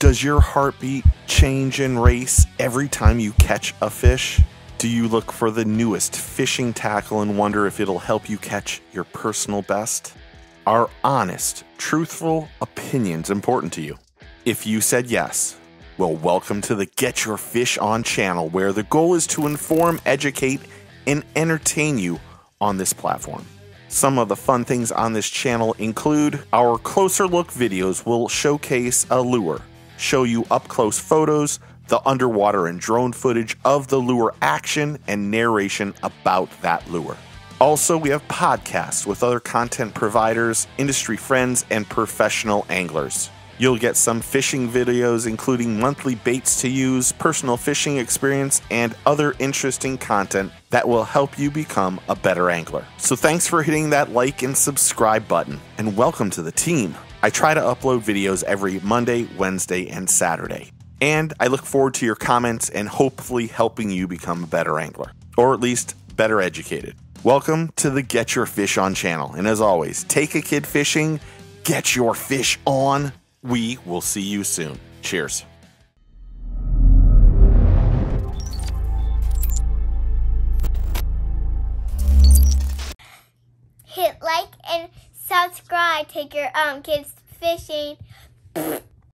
Does your heartbeat change and race every time you catch a fish? Do you look for the newest fishing tackle and wonder if it'll help you catch your personal best? Are honest, truthful opinions important to you? If you said yes, well, welcome to the Get Your Fish On channel, where the goal is to inform, educate, and entertain you on this platform. Some of the fun things on this channel include our closer look videos will showcase a lure, show you up close photos, the underwater and drone footage of the lure action, and narration about that lure. Also, we have podcasts with other content providers, industry friends, and professional anglers. You'll get some fishing videos, including monthly baits to use, personal fishing experience, and other interesting content that will help you become a better angler. So, thanks for hitting that like and subscribe button, and welcome to the team. I try to upload videos every Monday, Wednesday, and Saturday. And I look forward to your comments and hopefully helping you become a better angler, or at least better educated. Welcome to the Get Your Fish On channel. And as always, take a kid fishing, get your fish on. We will see you soon. Cheers. Hit like and subscribe. Take your um kids fishing.